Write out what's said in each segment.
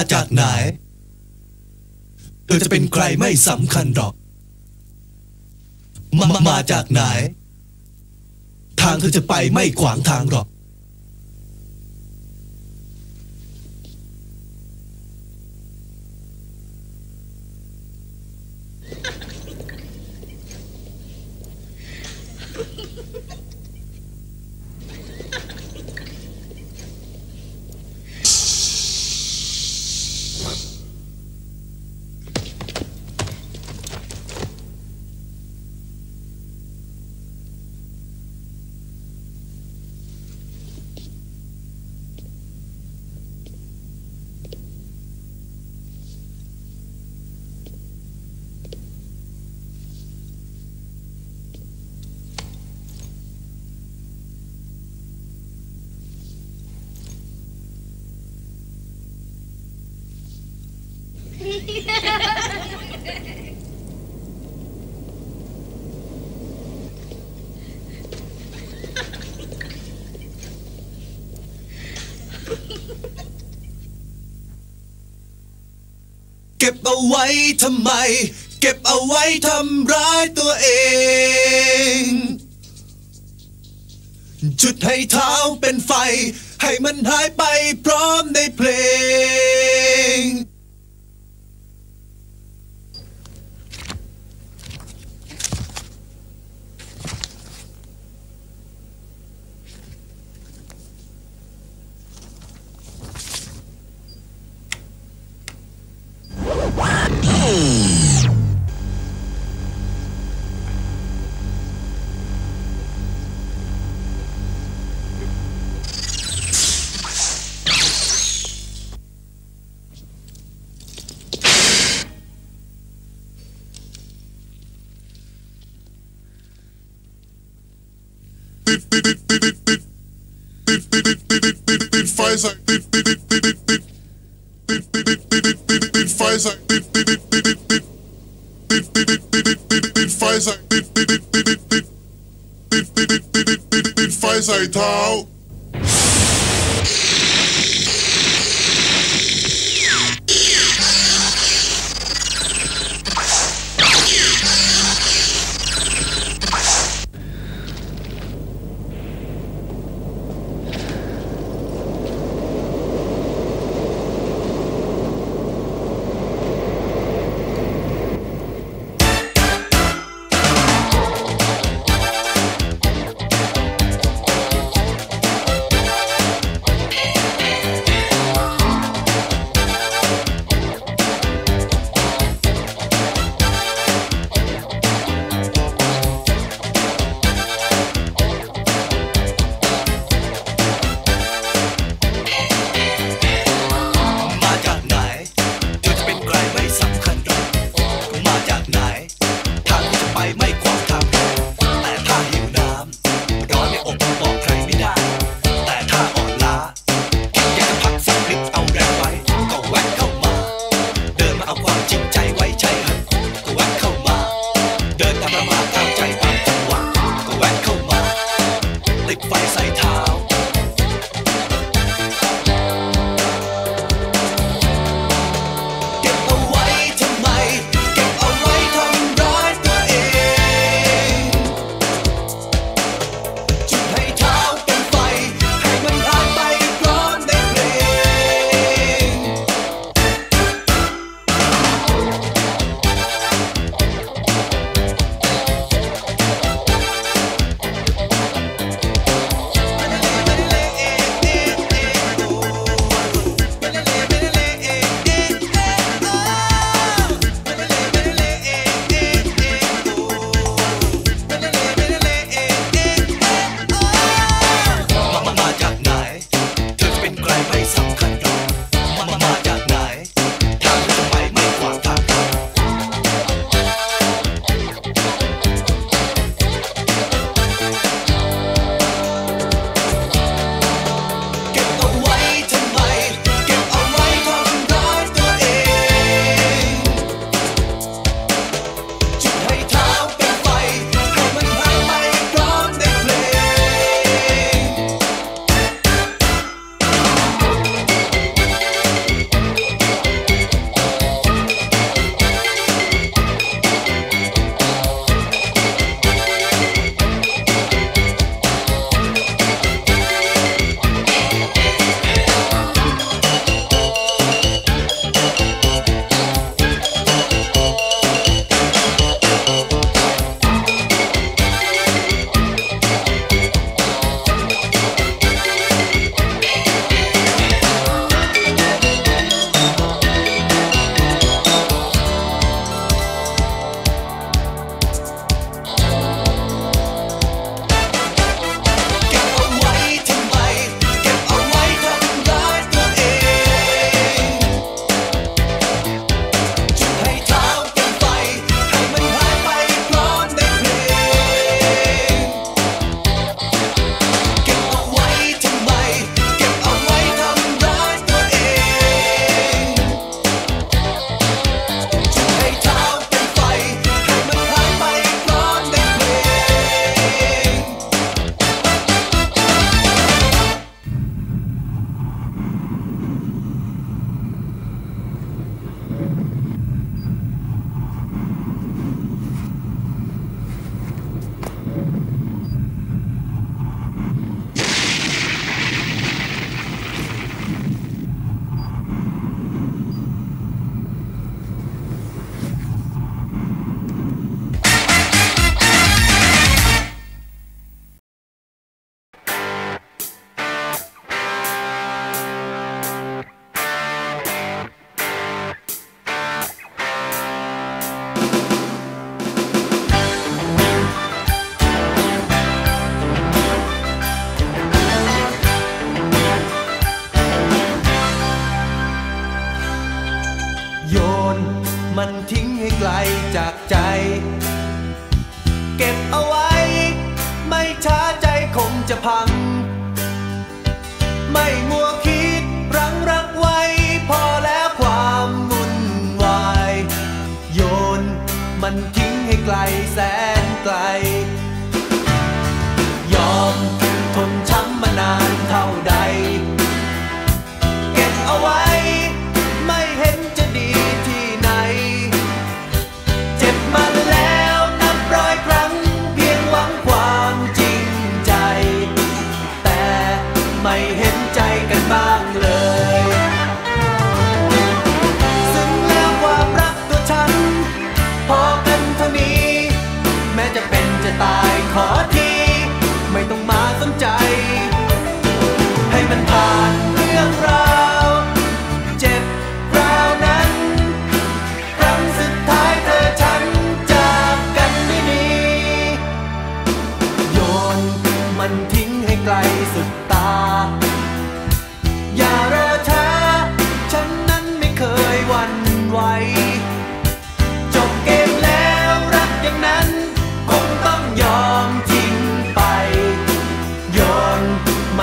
มาจากไหน เธอจะเป็นใครไม่สำคัญหรอก มามามาจากไหน ทางเธอจะไปไม่ขวางทางหรอก ไว้ทำไม เก็บเอาไว้ทำร้ายตัวเอง จุดให้เท้าเป็นไฟ ให้มันหายไปพร้อมในเพลง my God.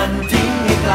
มันทิ้งให้ไกล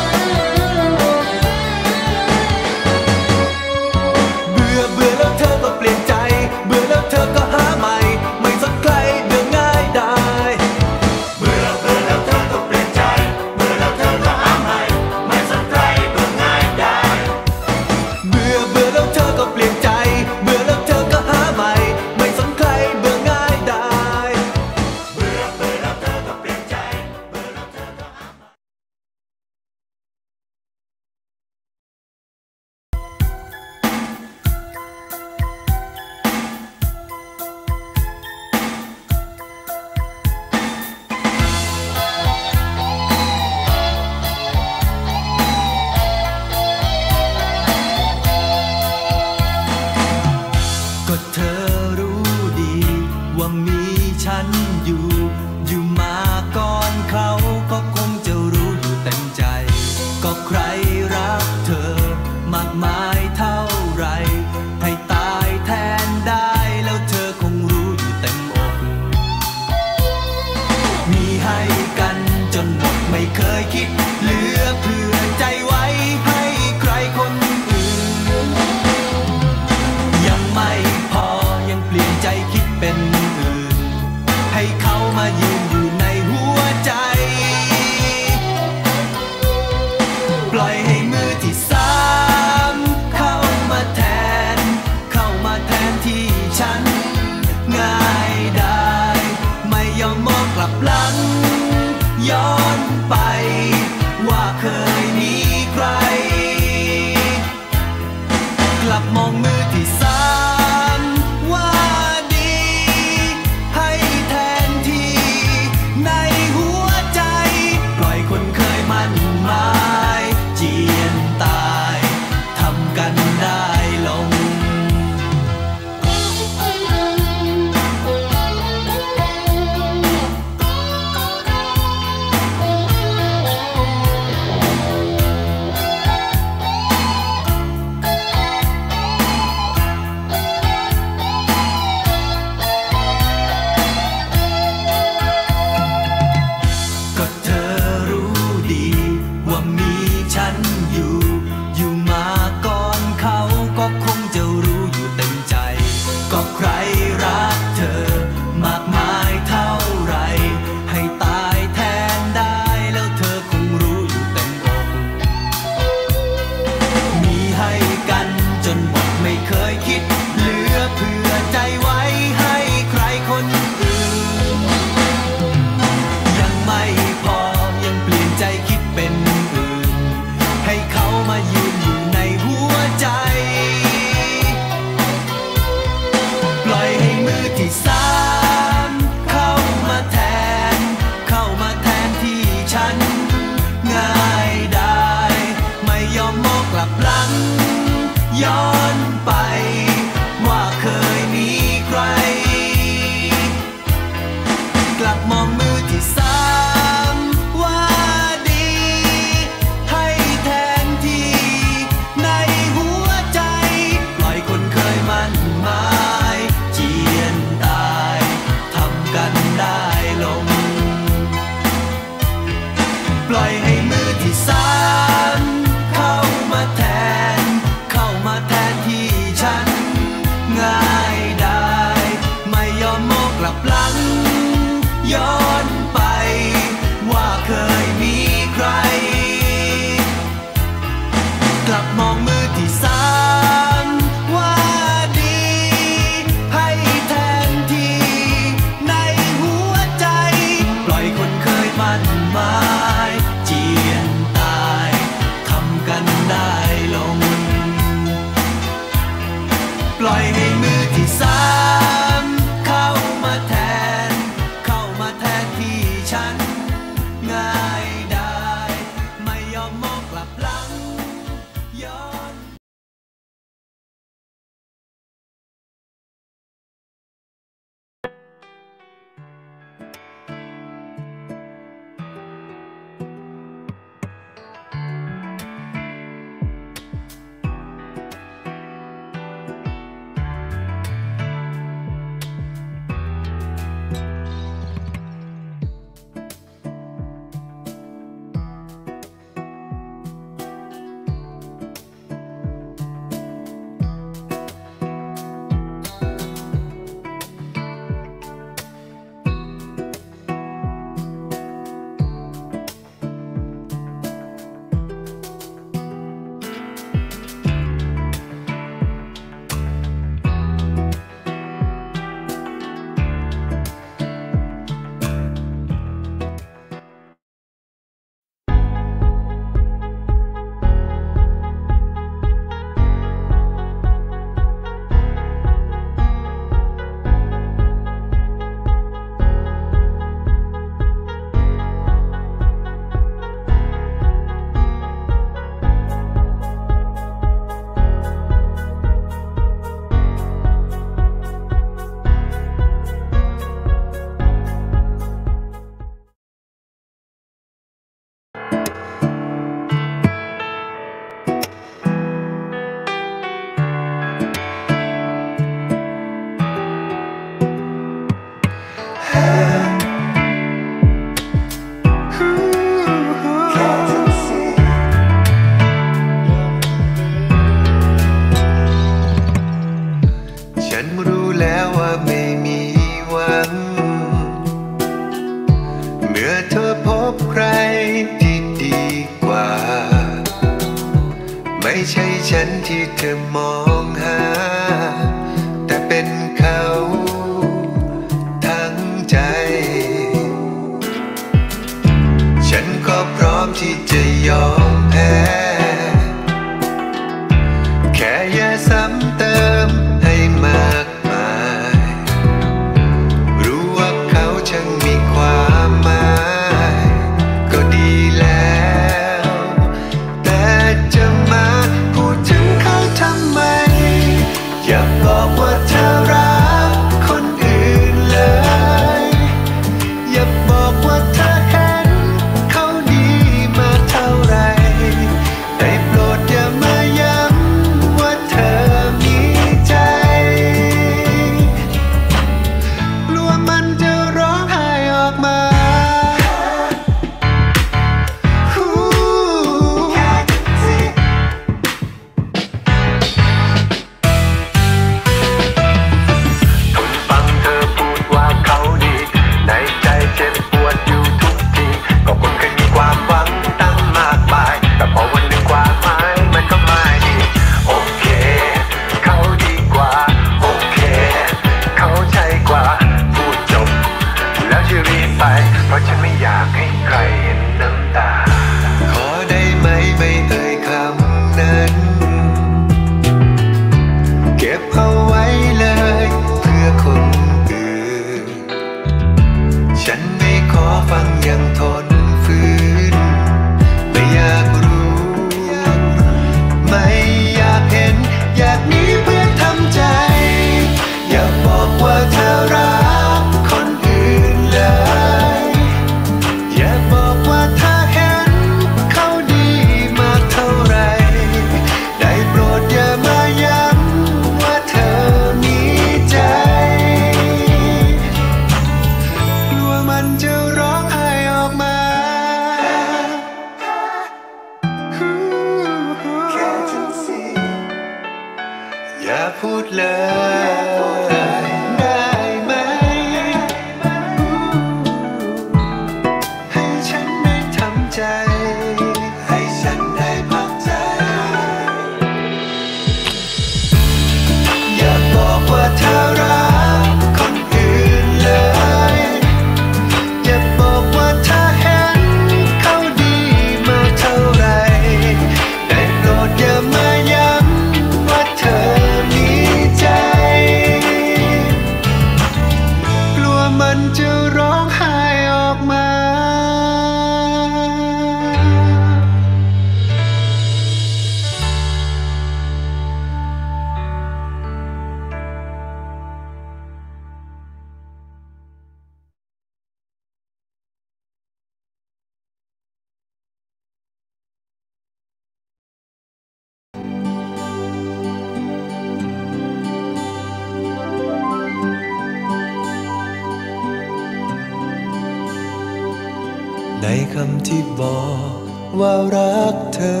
คำที่บอกว่ารักเธอ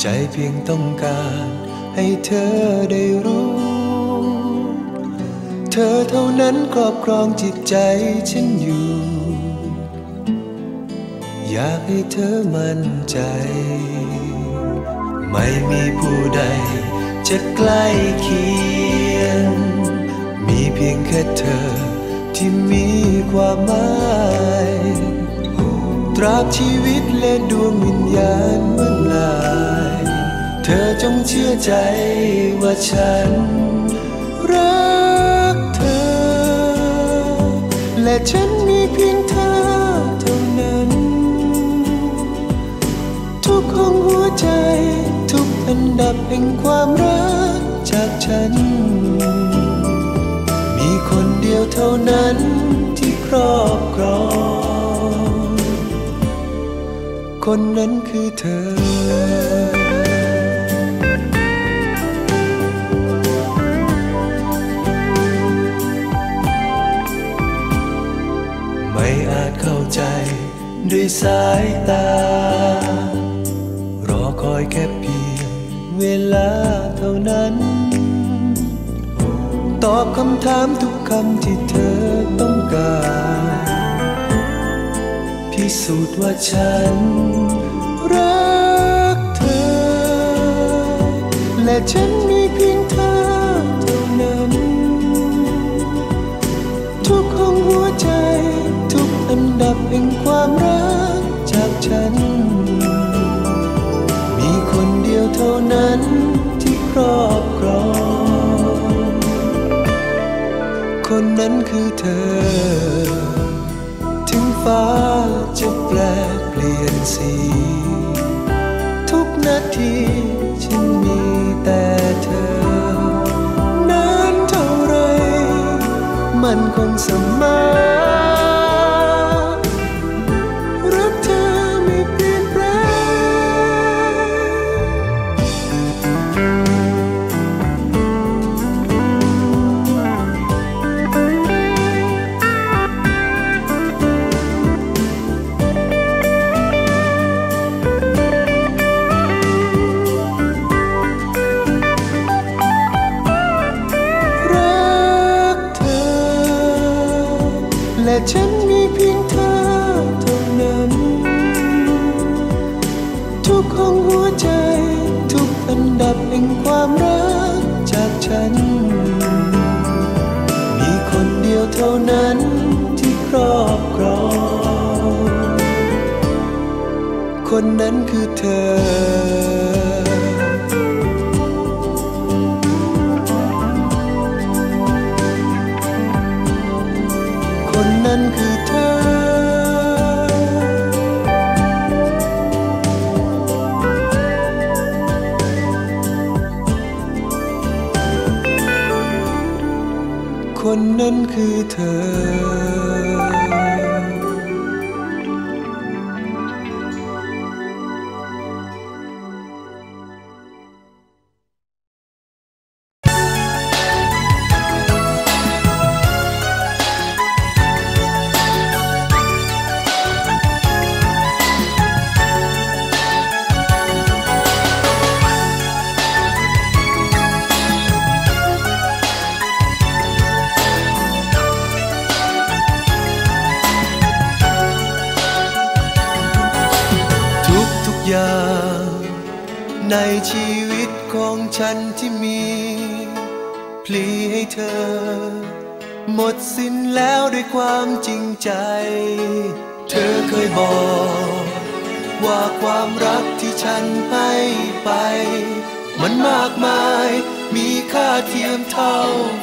ใจเพียงต้องการให้เธอได้รู้ เธอเท่านั้นครอบครองจิตใจฉันอยู่ อยากให้เธอมั่นใจ ไม่มีผู้ใดจะใกล้เคียง มีเพียงแค่เธอ ที่มีความหมายตราบชีวิตและดวงวิญญาณเมันลาย เธอจงเชื่อใจว่าฉันรักเธอ และฉันมีเพียงเธอเท่านั้น ทุกของหัวใจ ทุกอันดับแห่งความรักจากฉัน คนเดียวเท่านั้นที่ครอบครอง คนนั้นคือเธอไม่อาจเข้าใจด้วยสายตา รอคอยแค่เพียงเวลาเท่านั้น ตอบคำถามทุกคำที่เธอต้องการ พิสูจน์ว่าฉันรักเธอ และฉันมีเพียงเธอเท่านั้น ทุกห้องหัวใจ ทุกอันดับแห่งความรักจากฉัน มีคนเดียวเท่านั้นที่ครอบ คนนั้นคือเธอ ถึงฟ้าจะแปลเปลี่ยนสี ทุกนาทีฉันมีแต่เธอนานเท่าไร มันคงเสมอ เธอ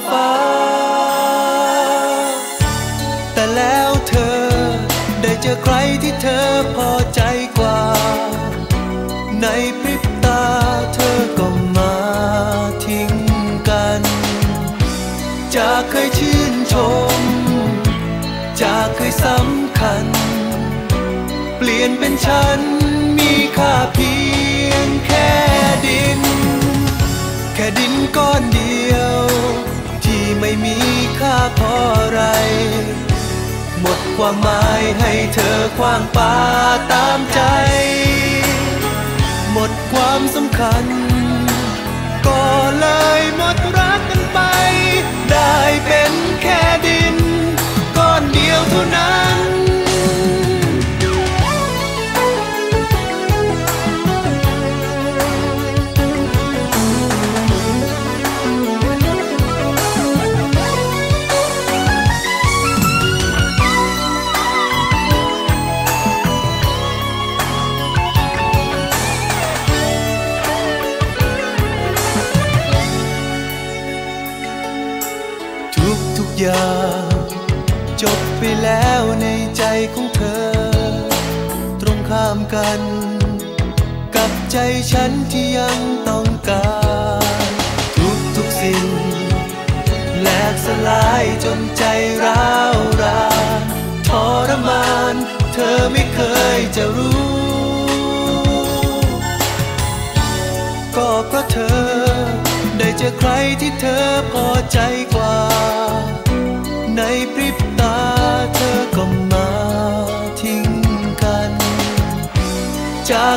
ฟ้า แต่แล้วเธอได้เจอใครที่เธอพอใจกว่า ในพริบตาเธอก็มาทิ้งกัน จากเคยชื่นชม จากเคยสำคัญ เปลี่ยนเป็นฉันมีค่าเพียงแค่ดิน แค่ดินก้อนเดียว ไม่มีค่าพออะไร หมดความหมายให้เธอคว้างปาตามใจ หมดความสำคัญ ก็เลยหมดรักกันไป ได้เป็นแค่ดิน ก้อนเดียวเท่านั้น ใจฉันที่ยังต้องการ ทุกทุกสิ่งแหลกสลายจนใจร้าวรานทรมาน เธอไม่เคยจะรู้ ก็เพราะเธอ ได้เจอใครที่เธอพอใจกว่า ในพริบ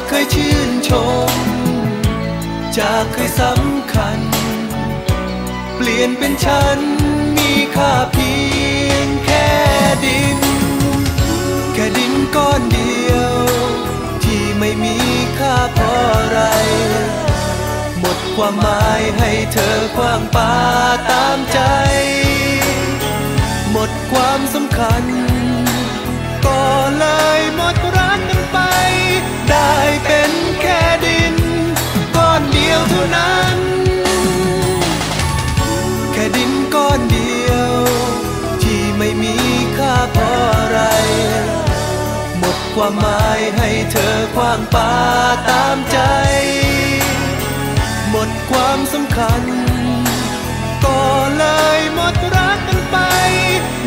เคยชื่นชม จากเคยสำคัญ เปลี่ยนเป็นฉันมีค่าเพียงแค่ดิน แค่ดินก้อนเดียว ที่ไม่มีค่าเพราะอะไร หมดความหมายให้เธอคว้างปาตามใจ หมดความสำคัญ ท่านั้น แค่ดินก้อนเดียว ที่ไม่มีค่าพราะอะไร หมดความหมายให้เธอคว้างปาตามใจ หมดความสำคัญ ก็เลยหมดรักกันไป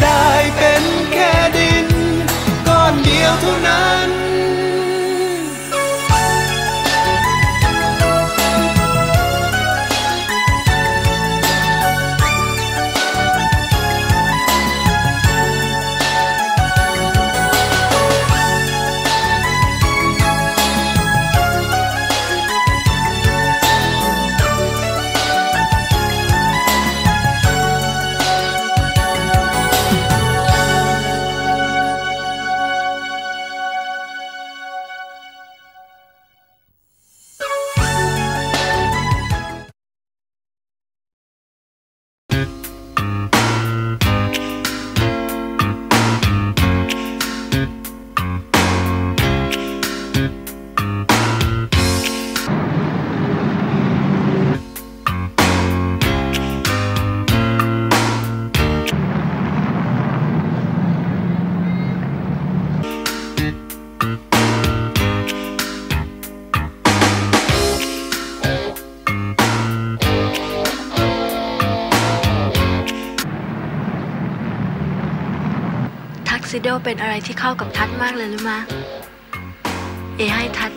ได้เป็นแค่ดิน ก้อนเดียวเท่านั้น โดเป็นอะไรที่เข้ากับทัดมากเลยรู้มะ เอให้ทัด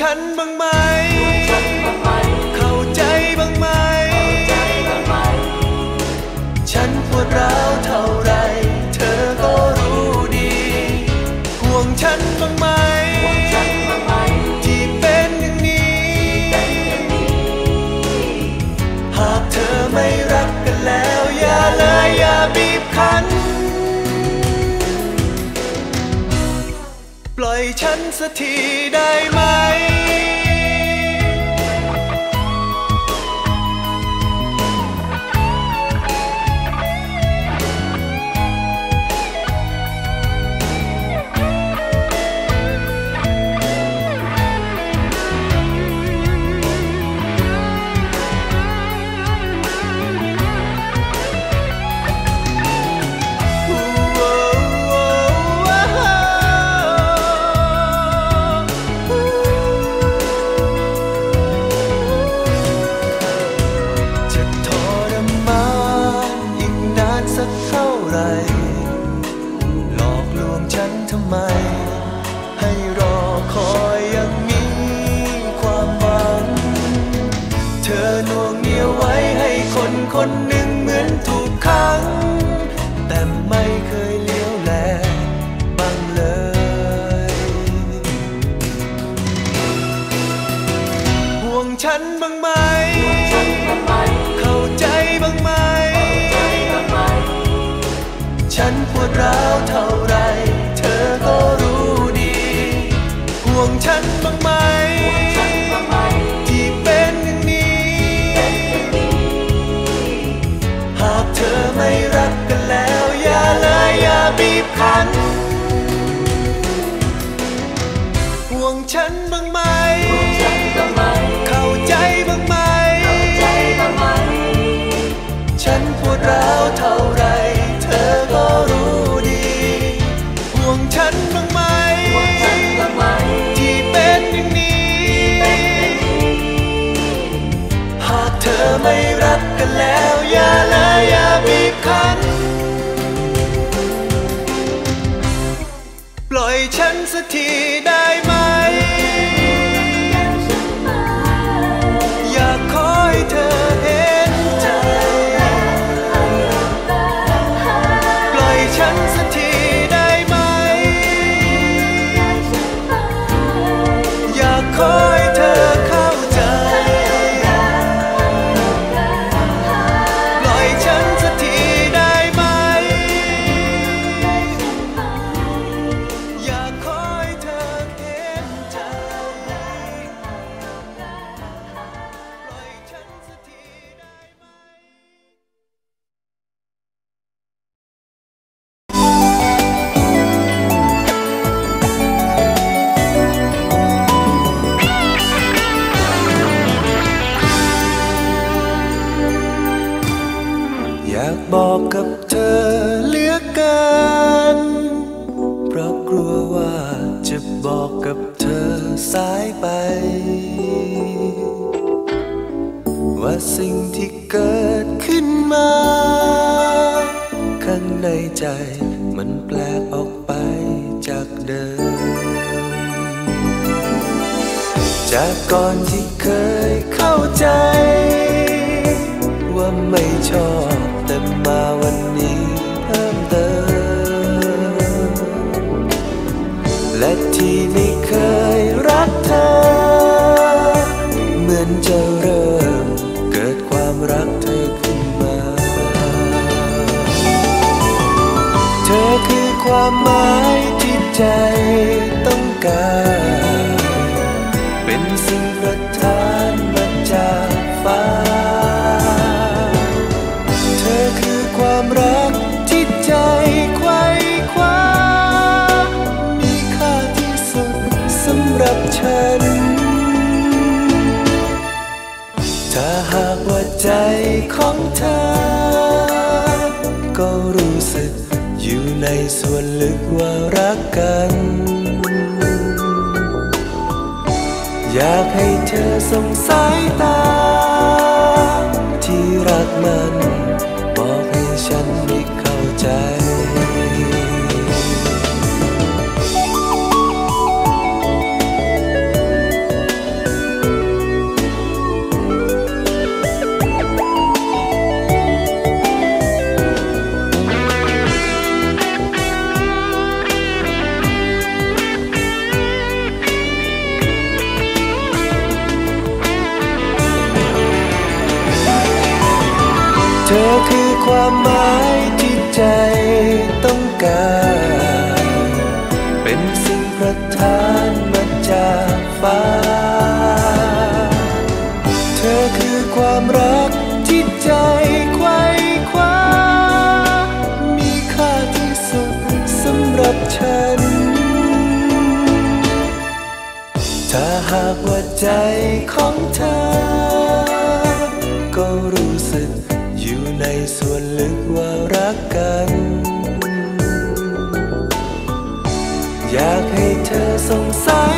ฉันบ้างไหม เข้าใจบ้างไหม ฉันปวดร้าว สักทีได้ไหม บคันห่วงฉันบ้างไหม เข้าใจบ้างไหม ฉันปวดร้าวเท่าไร เธอก็รู้ดี ห่วงฉันบ้างไหม ที่เป็นอย่างนี้ หากเธอไม่รักกันแล้ว อย่าเลยอย่าบีบคั้น จากก่อนที่เคยเข้าใจ ว่าไม่ชอบแต่มาวันนี้เพิ่มเติม และที่ไม่เคยรักเธอ เหมือนจะเริ่มเกิดความรักเธอขึ้นมา เธอคือความหมายที่ใจต้องการ อส่งสายตา ที่รักมัน บอกให้ฉันได้เข้าใจ อคือความหมายที่ใจต้องการ เป็นสิ่งประทานมาจากฟ้า เธอคือความรักที่ใจไขว้คว้า มีค่าที่สุดสำหรับฉัน ถ้าหากว่าใจของเธอ เธ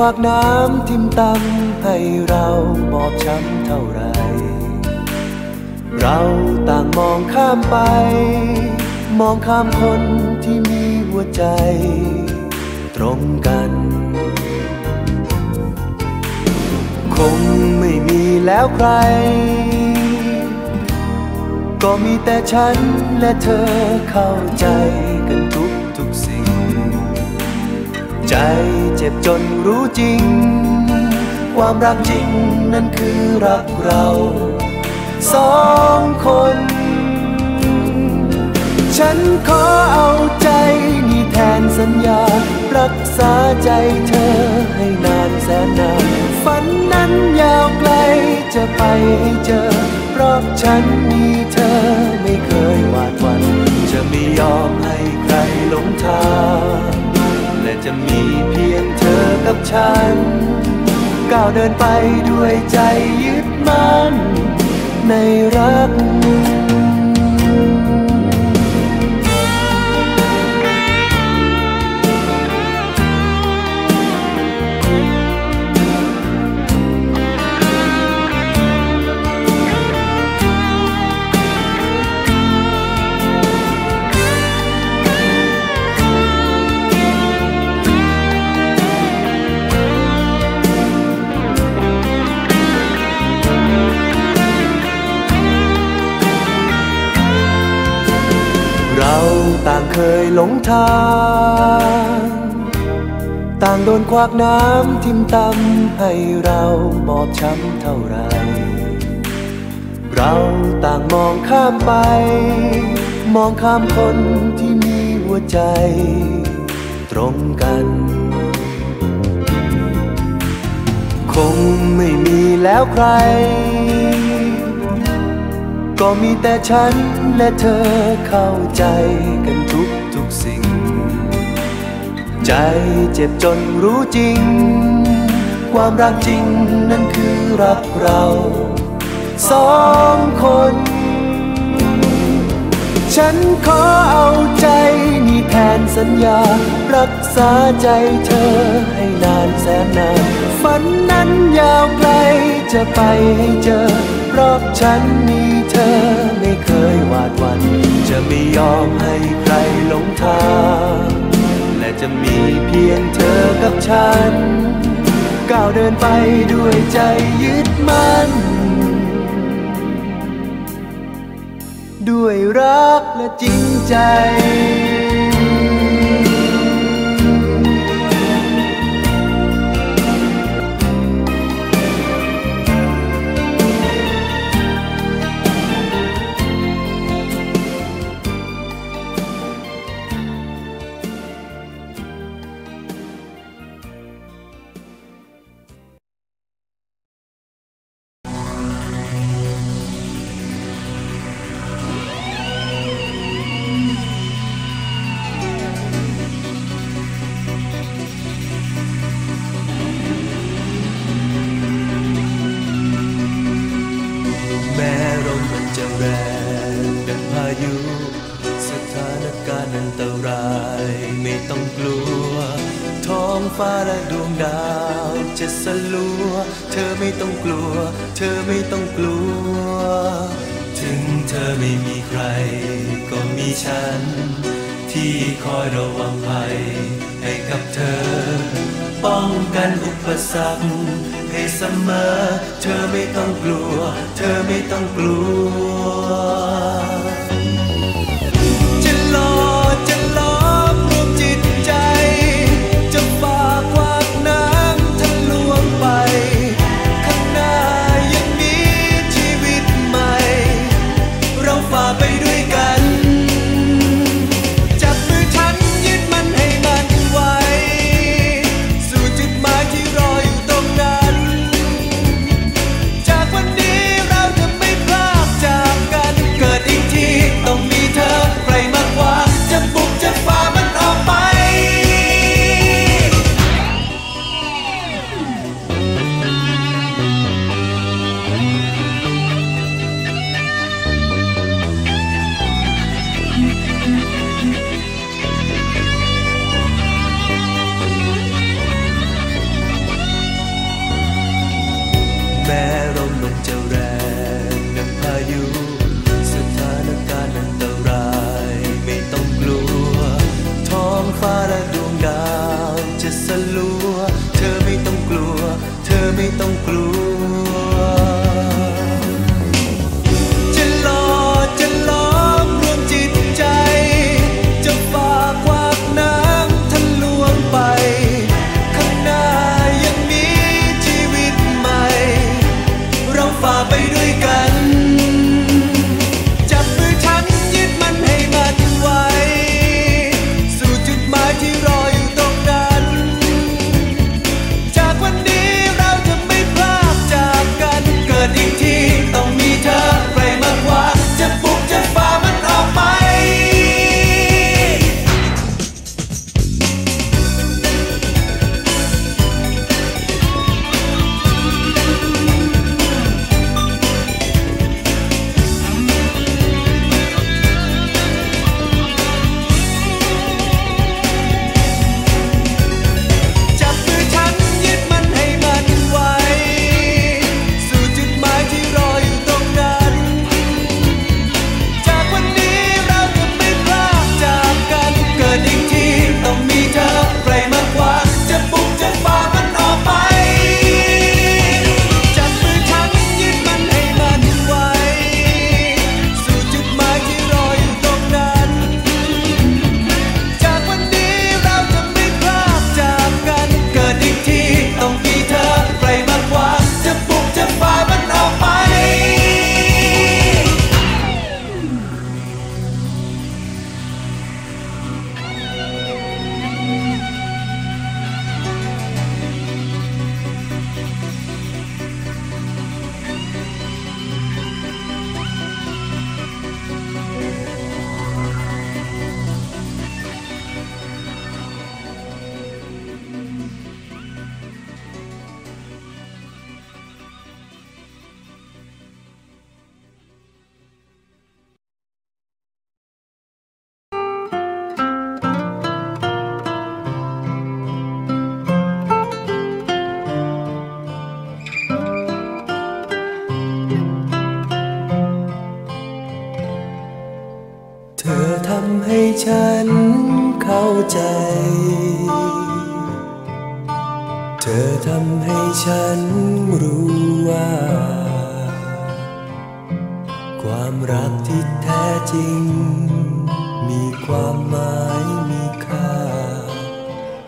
ควักน้ำทิมตำให้เราบอบช้ำเท่าไร เราต่างมองข้ามไป มองข้ามคนที่มีหัวใจ ตรงกัน คงไม่มีแล้วใคร ก็มีแต่ฉันและเธอเข้าใจ ใจเจ็บจนรู้จริง ความรักจริงนั้นคือรักเราสองคน ฉันขอเอาใจนี่แทนสัญญา รักษาใจเธอให้นานแสนนานฝันนั้นยาวไกลจะไปให้เจอ เพราะฉันมีเธอไม่เคยหวาดหวัน จะไม่ยอมให้ใครหลงทาง จะมีเพียงเธอกับฉัน ก้าวเดินไปด้วยใจยึดมั่นในรัก ต่างเคยหลงทาง ต่างโดนควักน้ำทิมตำให้เราบอบช้ำเท่าไร เราต่างมองข้ามไป มองข้ามคนที่มีหัวใจ ตรงกัน คงไม่มีแล้วใครก็มีแต่ฉันและเธอเข้าใจกัน ใจเจ็บจนรู้จริง ความรักจริงนั้นคือรักเราสองคน ฉันขอเอาใจนี่แทนสัญญา รักษาใจเธอให้นานแสนนาน ฝันนั้นยาวไกลจะไปให้เจอ เพราะฉันมีเธอไม่เคยหวาดวัน จะไม่ยอมให้ใครหลงทาง เพียงเธอกับฉัน ก้าวเดินไปด้วยใจยึดมั่น ด้วยรักและจริงใจ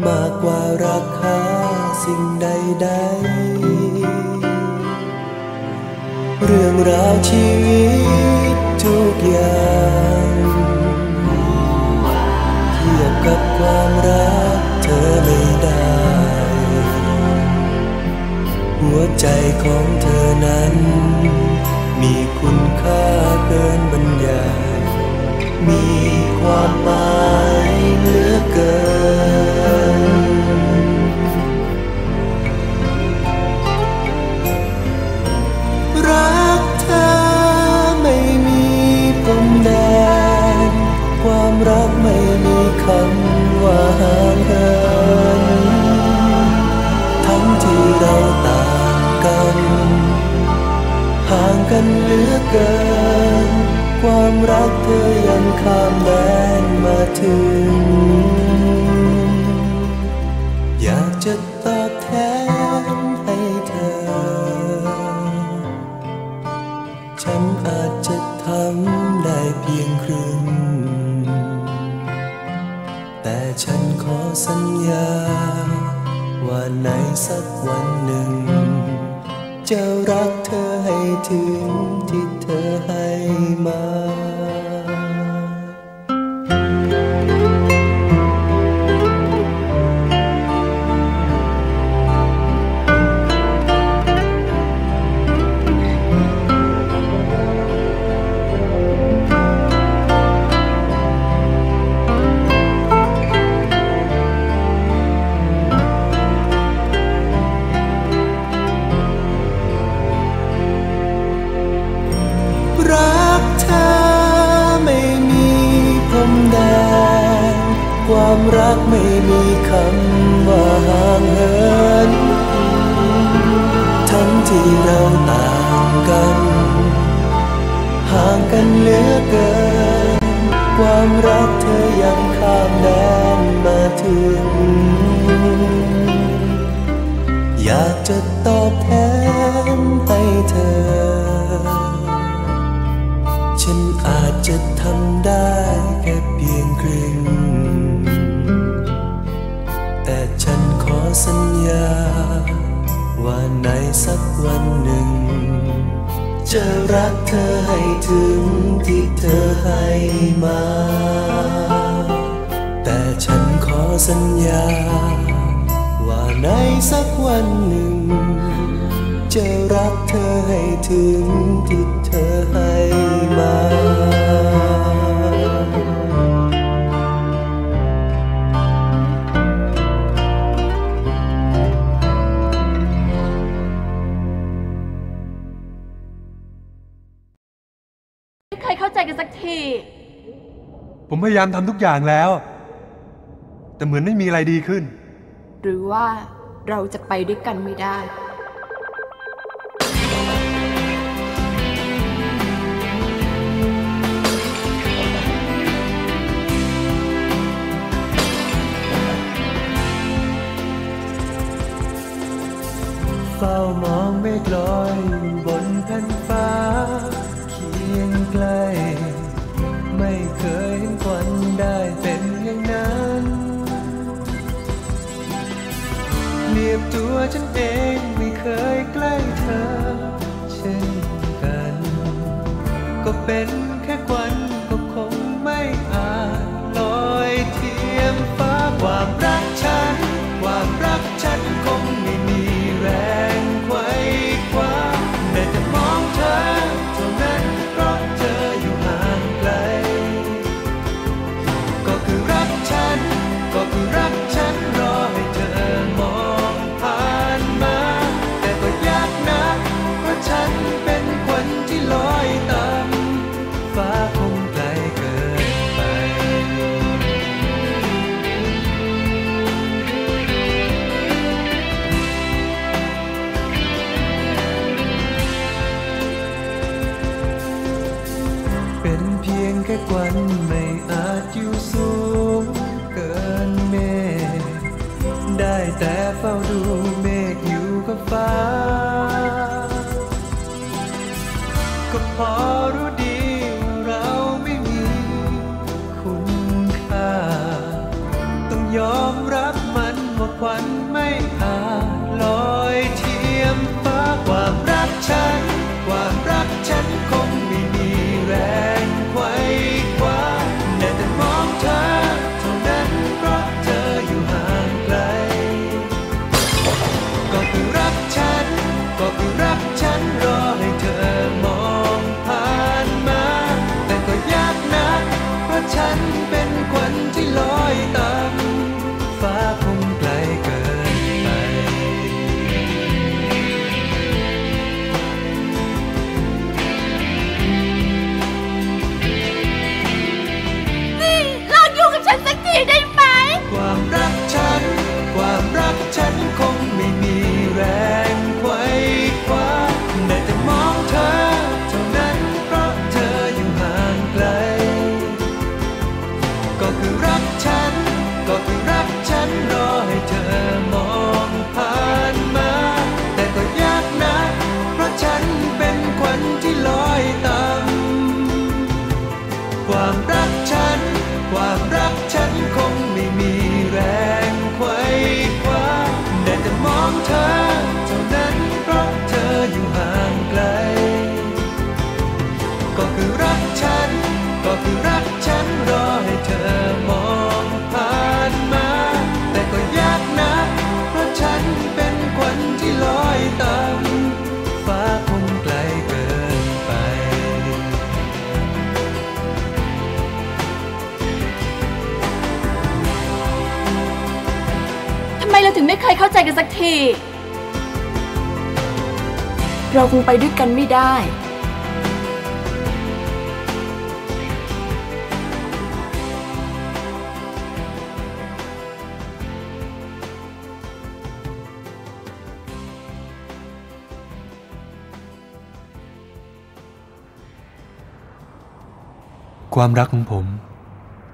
มากกว่าราคาสิ่งใดใดเรื่องราวชีวิตทุกอย่างเทียบกับความรักเธอไม่ได้ หัวใจของเธอนั้น มีคุณค่าเกินบรรยาย มีความหมายเหลือเกิน กิน ความรักเธอยังข้ามแดนมาถึง ยายามทำทุกอย่างแล้ว แต่เหมือนไม่มีอะไรดีขึ้น หรือว่าเราจะไปด้วยกันไม่ได้เฝ้ามองเมฆลอยบนแผ่นฟ้าเคียงไกล ได้เป็นอย่างนั้นเรียบตัวฉันเองไม่เคย เฝ้าดู ยเข้าใจกันสักที เราคงไปด้วยกันไม่ได้ ความรักของผม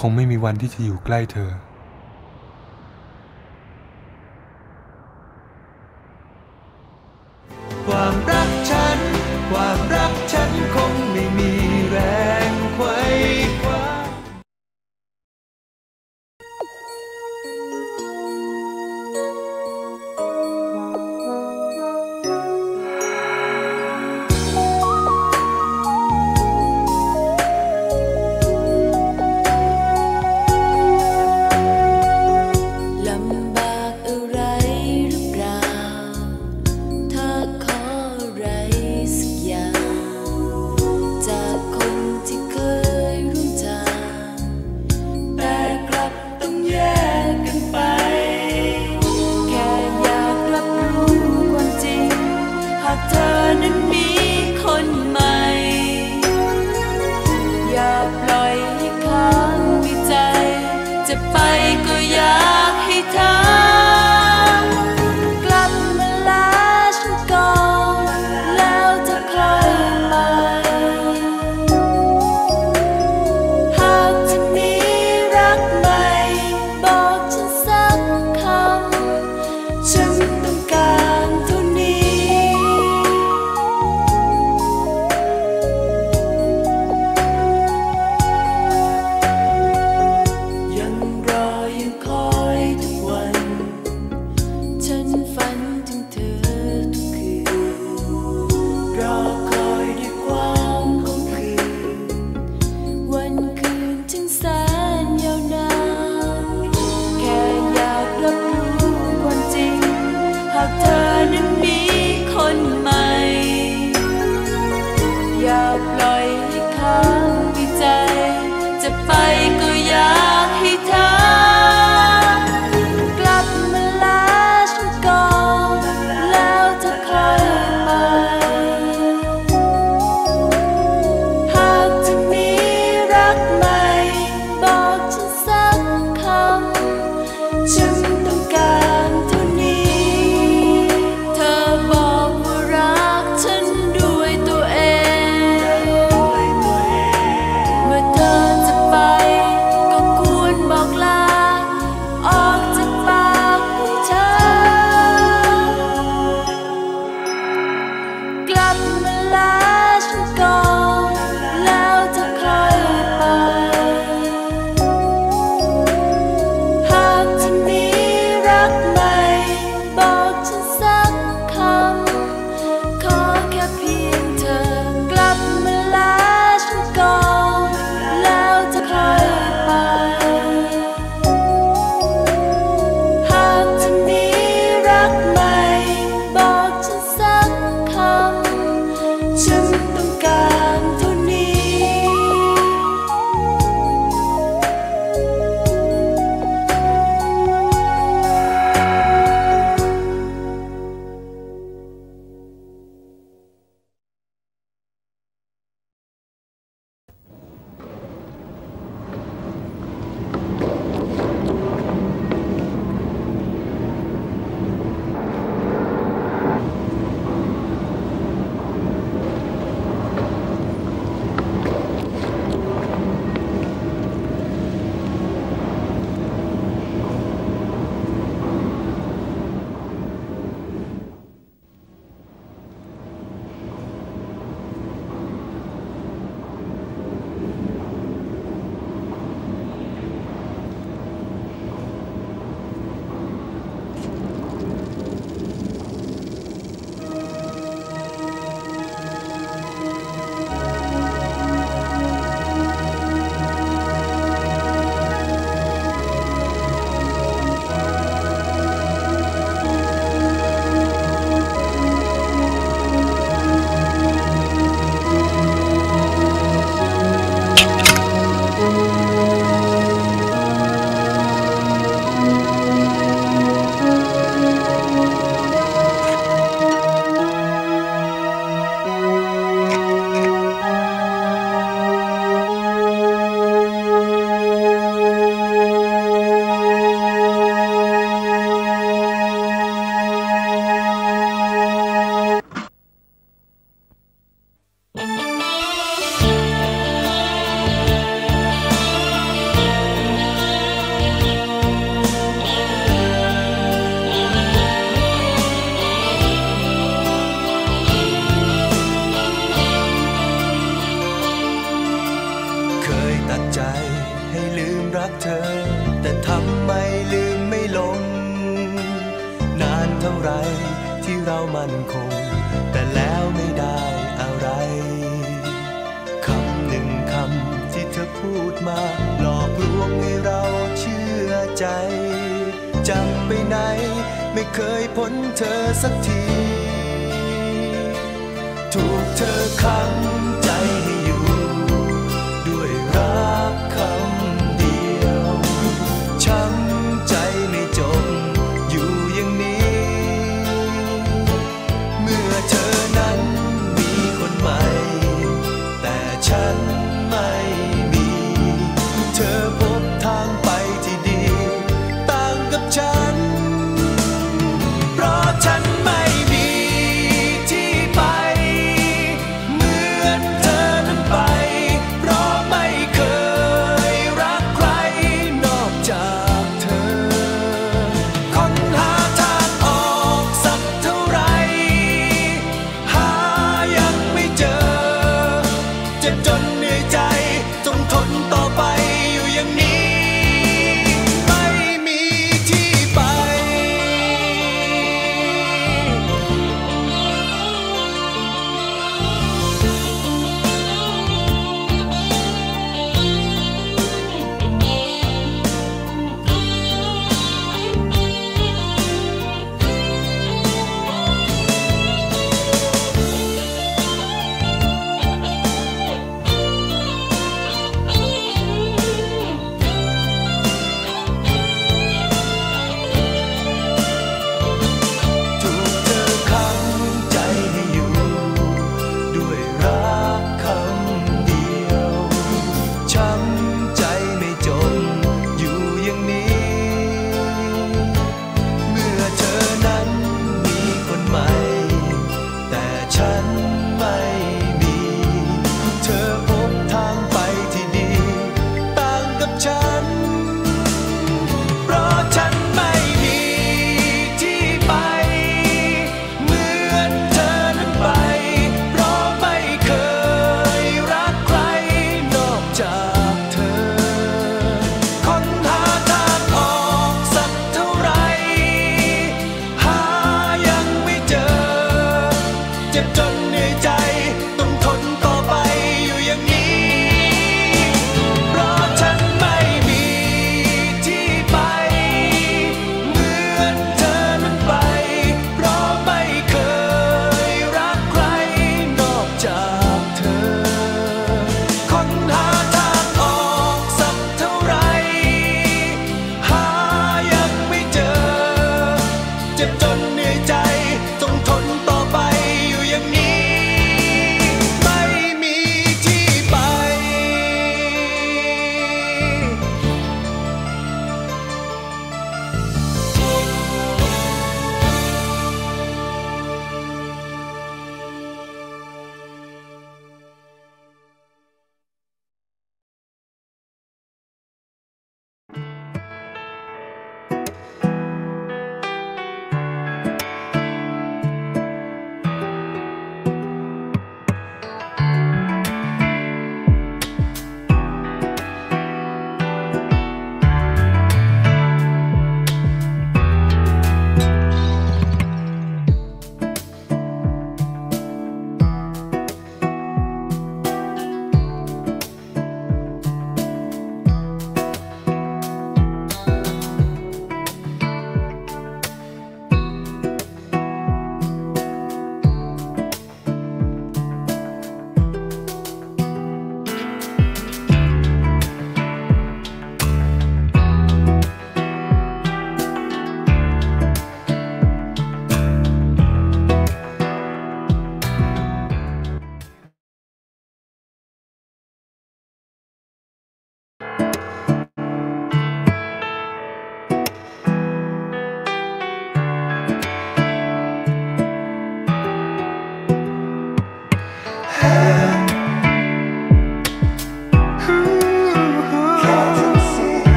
คงไม่มีวันที่จะอยู่ใกล้เธอ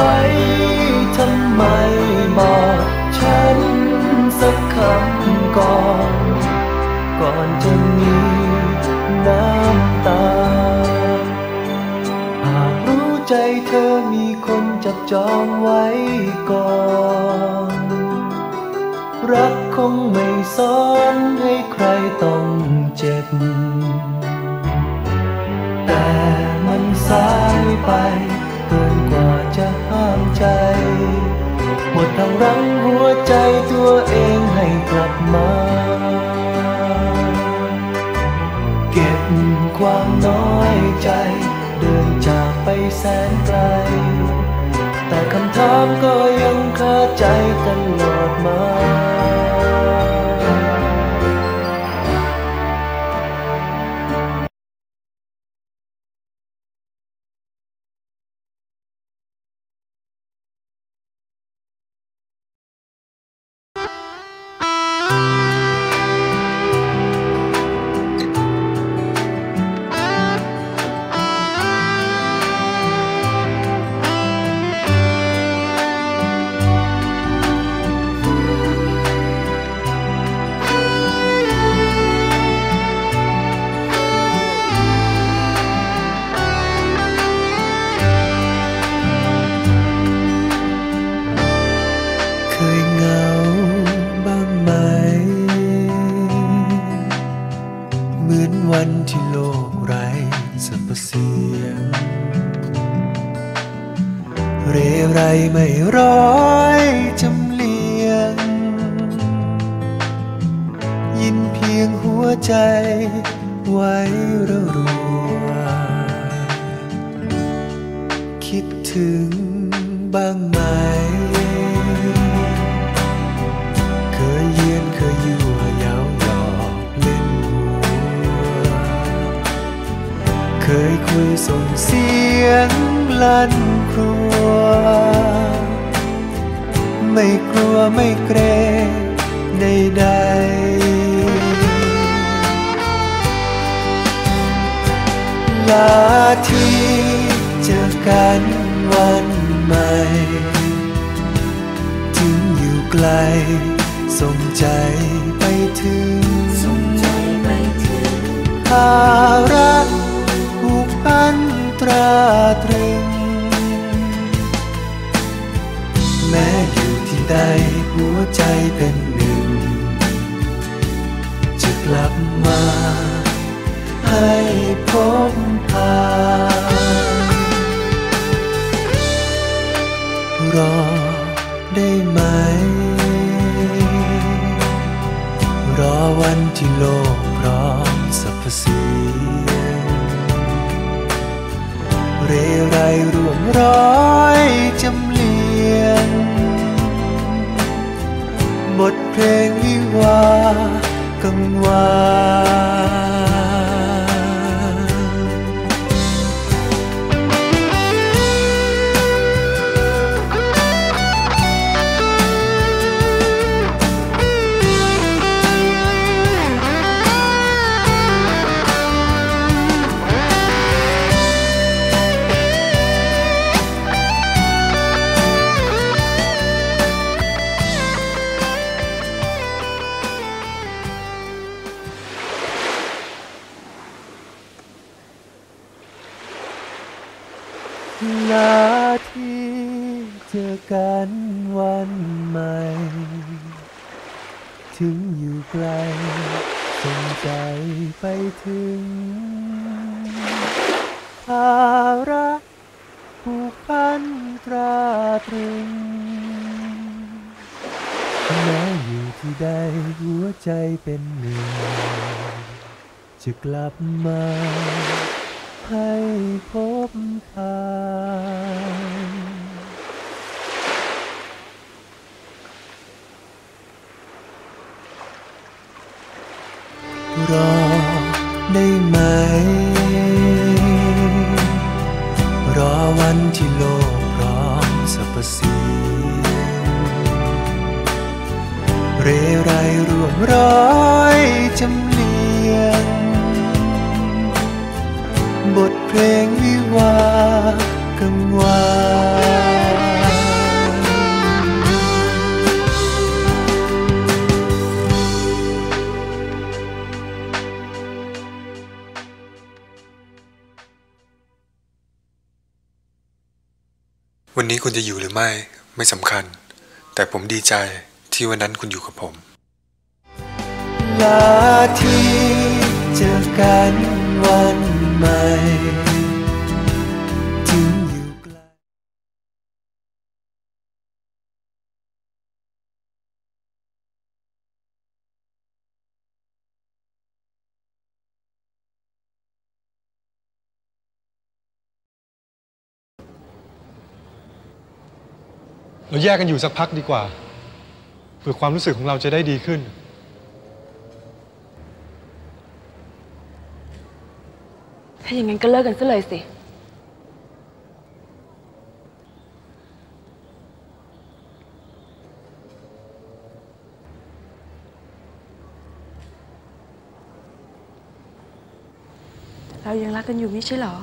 ว้ทำไมบอกฉันสักคำก่อน ก่อนจะมีน้ำตา หากรู้ใจเธอมีคนจับจองไว้ก่อน รักคงไม่ซ้อนให้ใครต้องเจ็บ แต่มันสายไป ใจ หมดทางรังหัวใจตัวเองให้กลับมา เก็บความน้อยใจ เดินจากไปแสนไกล แต่คำถามก็ยังคาใจตลอดมา เสียเรไรรวมร้อยจำเลียง บทเพลงวิวากังวาือไม่ไม่สำคัญ แต่ผมดีใจที่วันนั้นคุณอยู่กับผมลาที่เจอกันวันใหม่ เราแยกกันอยู่สักพักดีกว่า เพื่อความรู้สึกของเราจะได้ดีขึ้น ถ้าอย่างนั้นก็เลิกกันซะเลยสิ เรายังรักกันอยู่ไม่ใช่เหรอ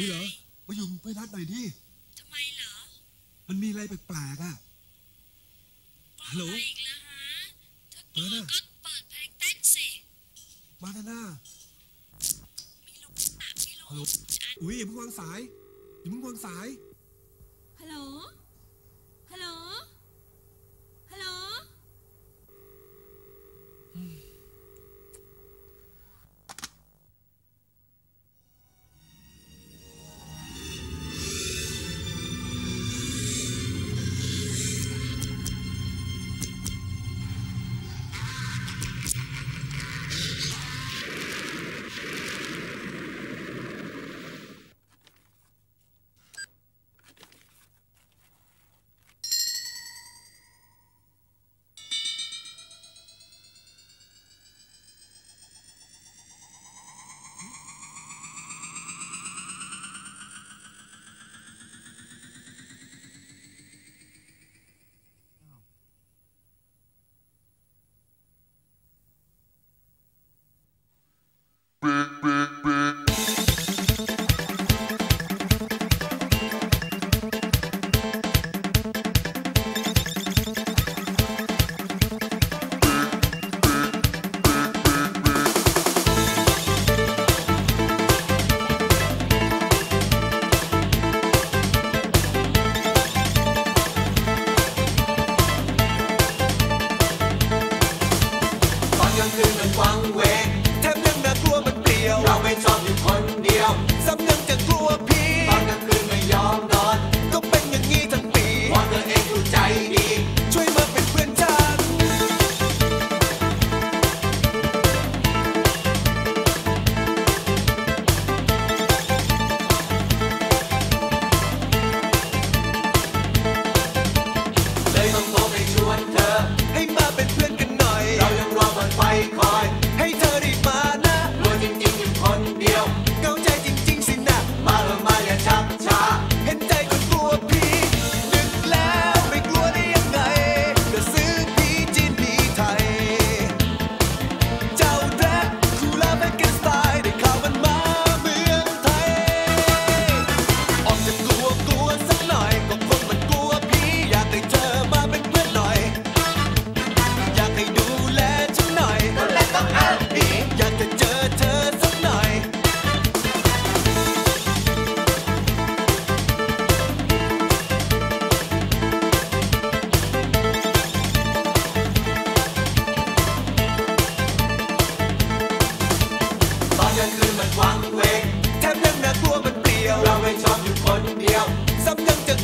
นี่เหรอ มาอยู่ไปรัดหน่อยดิ bun đèo sắp chân chân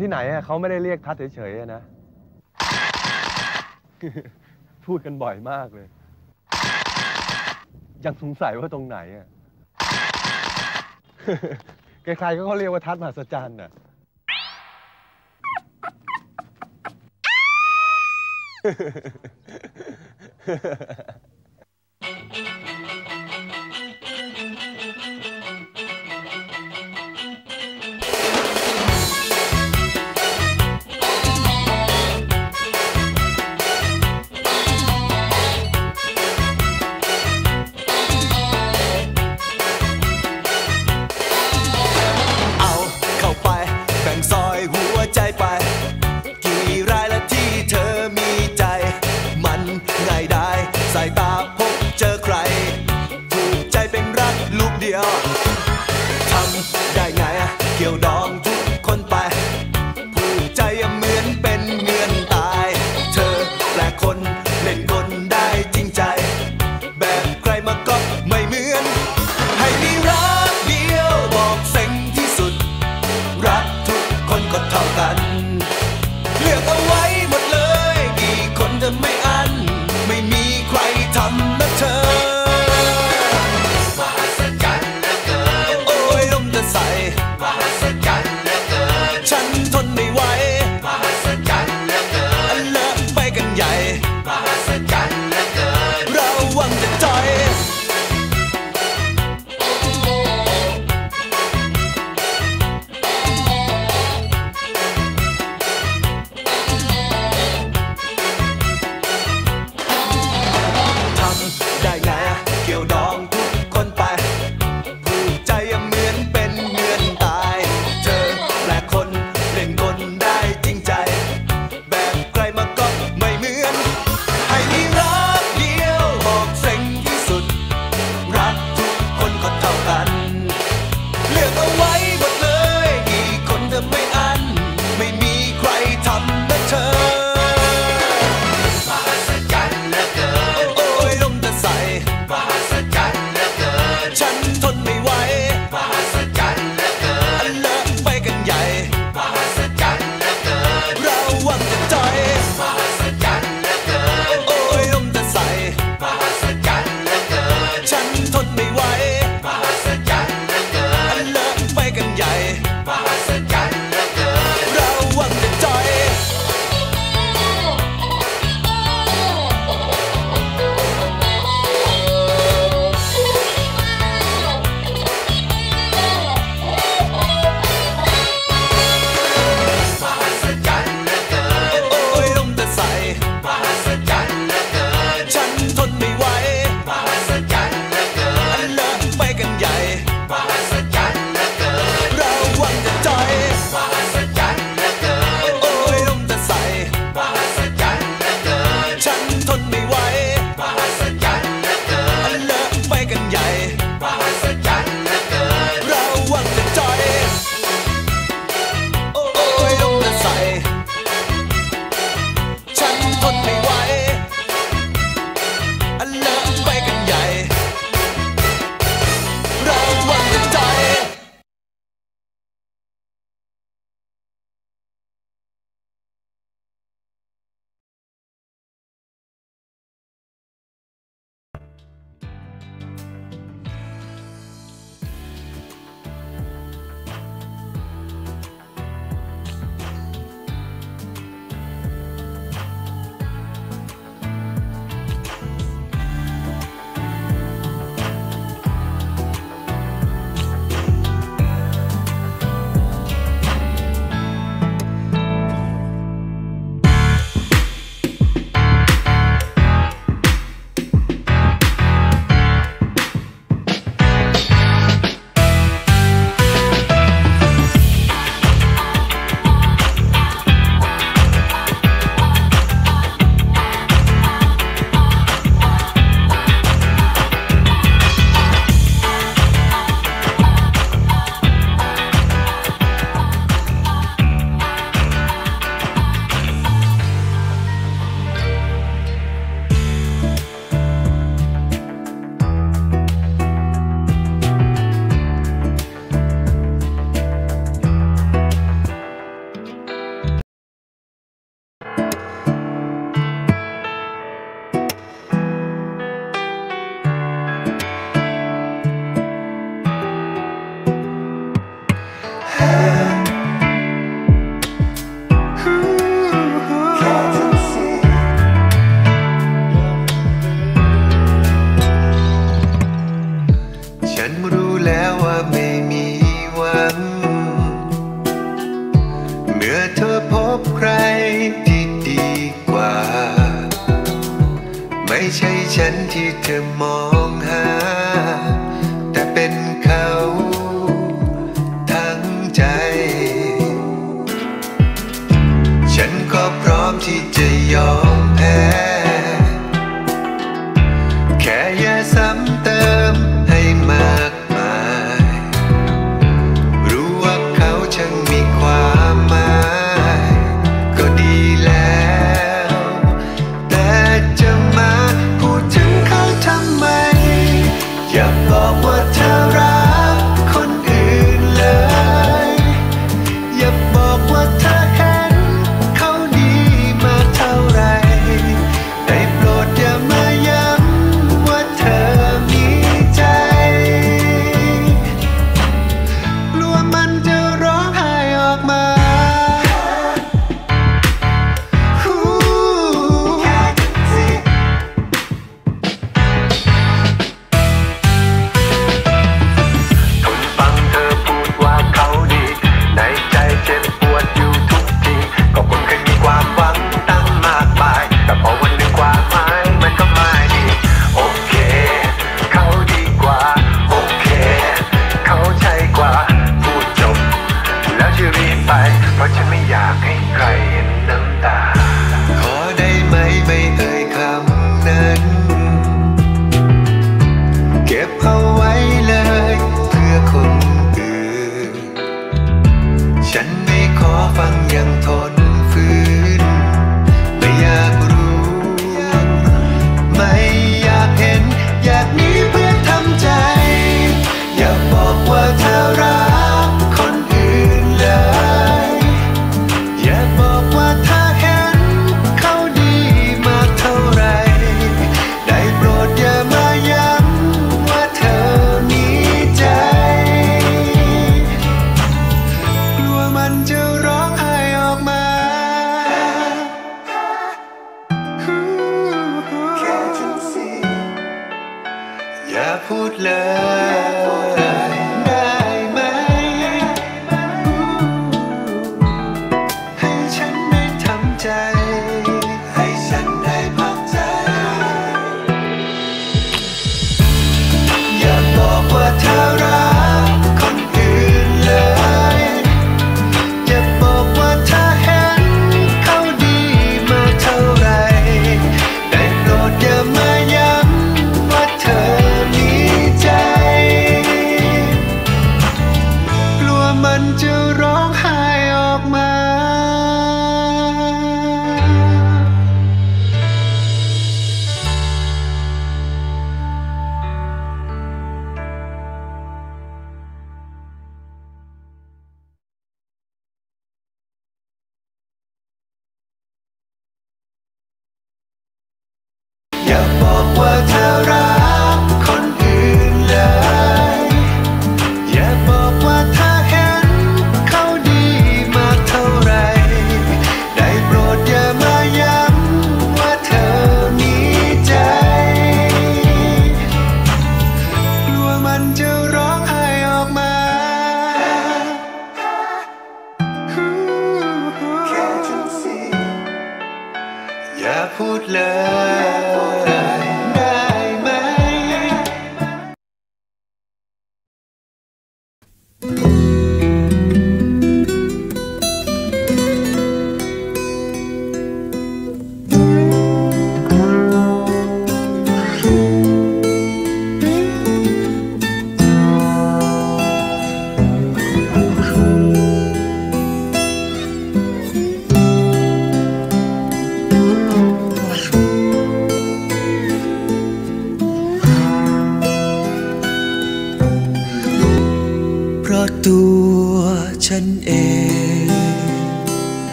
ที่ไหนอะเขาไม่ได้เรียกทัดเฉยๆอะนะ พูดกันบ่อยมากเลย ยังสงสัยว่าตรงไหนอะใครๆก็เขาเรียกว่าทัดมหัศจรรย์น่ะเอา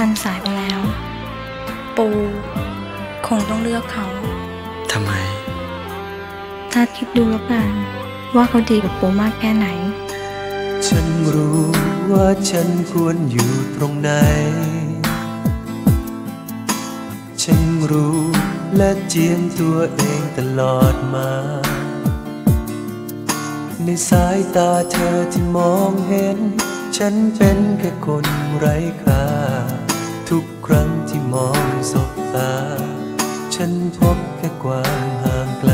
มันสายไปแล้ว ปูคงต้องเลือกเขาทำไม ถ้าคิดดูแล้วกัน ว่าเขาดีกับปูมากแค่ไหน ฉันรู้ว่าฉันควรอยู่ตรงไหน ฉันรู้และเจียมตัวเองตลอดมา ในสายตาเธอที่มองเห็น ฉันเป็นแค่คนไร ครั้งที่มองสบตา ฉันพบแค่ความห่างไกล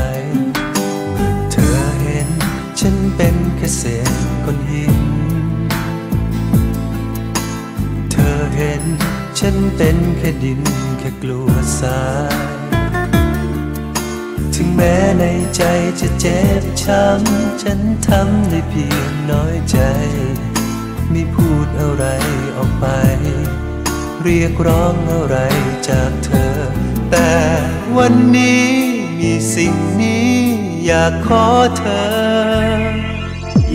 เมื่อเธอเห็น ฉันเป็นแค่เศษก้อนหิน เธอเห็น ฉันเป็นแค่ดินแค่กลัวสาย ถึงแม้ในใจจะเจ็บช้ำ ฉันทำได้เพียงน้อยใจ ไม่พูดอะไรออกไป เรียกร้องอะไรจากเธอ แต่วันนี้มีสิ่งนี้อยากขอเธอ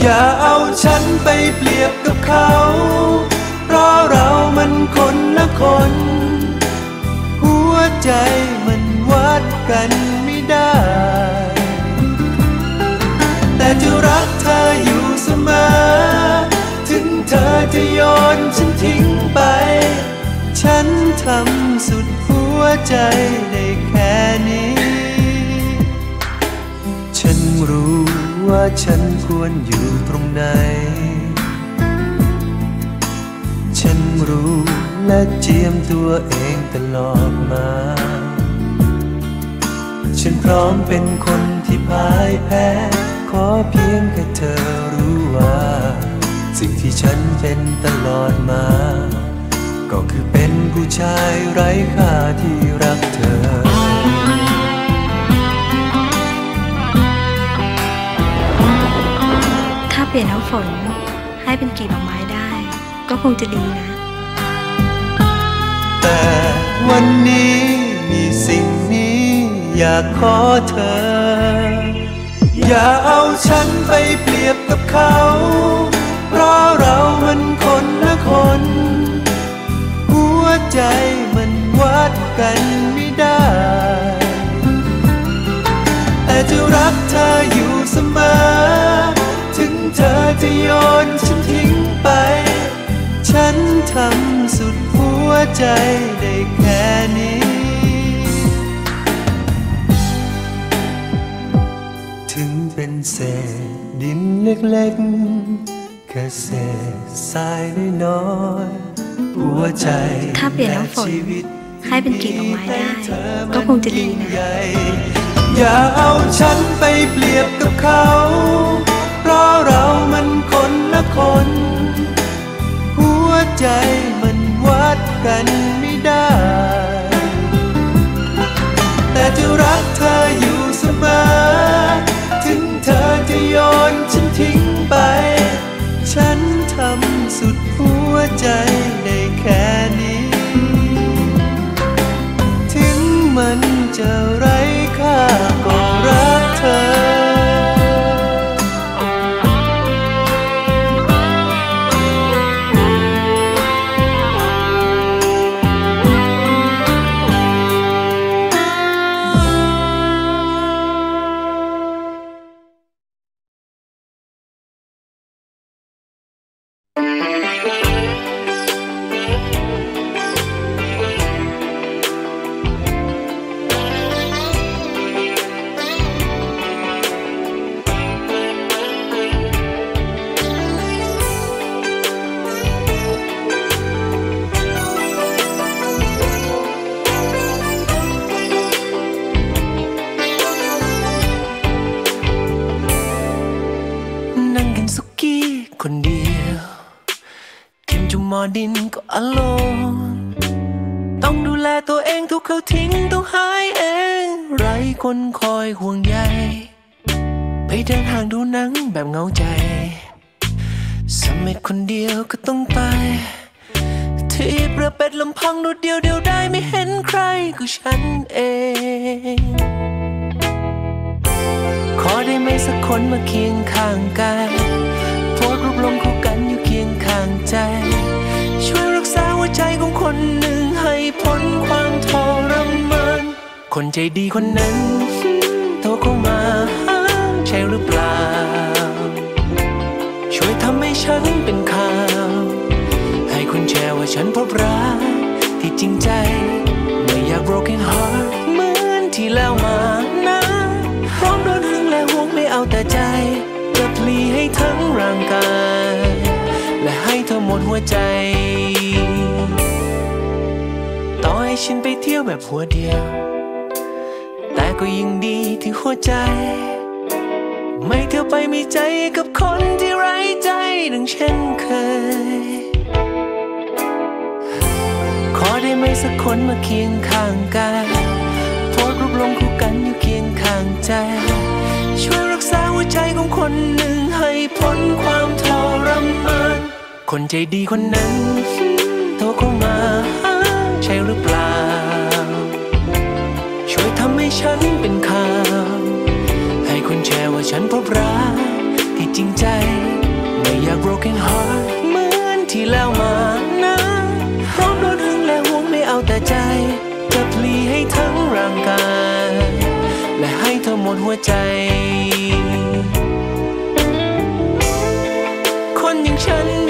อย่าเอาฉันไปเปรียบกับเขา เพราะเรามันคนละคน หัวใจมันวัดกันไม่ได้ แต่จะรักเธออยู่เสมอ ถึงเธอจะโยนฉันทิ้งไป ฉันทำสุดหัวใจได้แค่นี้ ฉันรู้ว่าฉันควรอยู่ตรงไหน ฉันรู้และเจียมตัวเองตลอดมา ฉันพร้อมเป็นคนที่พ่ายแพ้ ขอเพียงแค่เธอรู้ว่า สิ่งที่ฉันเป็นตลอดมา ก็คือเป็นผู้ชายไร้ค่าที่รักเธอ ถ้าเปลี่ยนน้ำฝนให้เป็นกลีบดอกไม้ได้ ก็คงจะดีนะ แต่วันนี้มีสิ่งนี้อยากขอเธอ อย่าเอาฉันไปเปรียบกับเขา เพราะเรามันคนละคน ใจมันวัดกันไม่ได้ แต่จะรักเธออยู่เสมอ ถึงเธอจะโยนฉันทิ้งไป ฉันทำสุดหัวใจได้แค่นี้ ถึงเป็นเศษดินเล็กๆแค่เศษทรายน้อย หัวใจถ้าเปลี่ยนน้ำฝนและชีวิตให้เป็นกลีบดอกไม้ได้ ก็คงจะดีนะ อย่าเอาฉันไปเปรียบกับเขา เพราะเรามันคนละคน หัวใจมันวัดกันไม่ได้ แต่จะรักเธออยู่เสมอ ถึงเธอจะโยนฉันทิ้งไป ฉันทำสุดหัว วใจได้แค่นี้ ถึงมันจะไร้ค่าก็รัก ที่เรือเป็ดลำพังโดดเดียวเดียวได้ไม่เห็นใครก็ฉันเอง ขอได้ไหมสักคนมาเคียงข้างกายโพสรูปลงคู่กันอยู่เคียงข้างใจ ช่วยรักษาหัวใจของคนหนึ่งให้พ้นความทรมานคนใจดีคนนั้นโทรเข้ามาหาใช่หรือเปล่า ช่วยทำให้ฉันเป็น ฉันพบรักที่จริงใจ ไม่อยาก broken heart เหมือนที่แล้วมานะพร้อมโดนหึงและห่วงไม่เอาแต่ใจจะพลีให้ทั้งร่างกาย และให้เธอหมดหัวใจ ต่อให้ฉันไปเที่ยวแบบหัวเดียว แต่ก็ยังดีที่หัวใจ ไม่เที่ยวไปมีใจกับคนที่ไร้ใจดังเช่นเคย ได้ไหมสักคนมาเคียงข้างกายโพสรูปลงคู่กันอยู่เคียงข้างใจ ช่วยรักษาหัวใจของคนหนึ่งให้พ้นความทรมานคนใจดีคนนั้นโทรเข้ามาหาใช่หรือเปล่า ช่วยทำให้ฉันเป็นข่าว ให้คนแชร์ว่าฉันพบรักที่จริงใจ ไม่อยาก broken heart เหมือนที่แล้วมา ดหัวใจ คนอย่างฉัน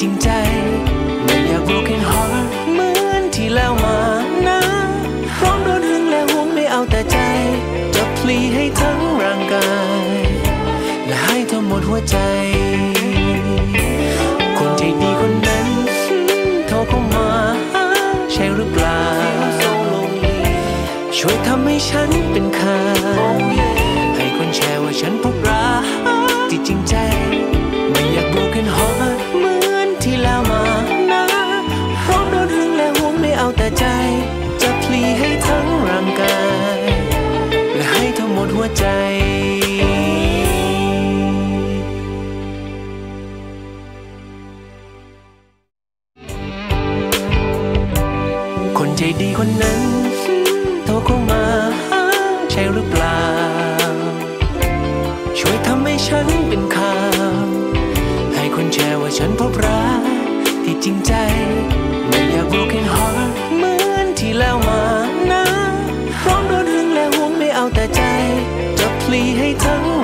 จริงใจ ไม่อยาก broken heart เหมือนที่แล้วมานะพร้อมโดนหึงและห่วงไม่เอาแต่ใจ จะพลีให้ทั้งร่างกาย และให้เธอหมดหัวใจ คนใจดีคนนั้นโทรเข้ามาหาใช่หรือเปล่าช่วยทำให้ฉันเป็นข่าว ว่าฉันพบรักที่จริงใจ ไม่อยาก broken heart เหมือนที่แล้วมานะพร้อมโดนหึงและหวงไม่เอาแต่ใจ จะพลีให้ทั้ง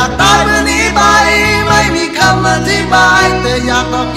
อยากตายเมื่อนี้ไป ไม่มีคำอธิบาย แต่อยากตอบ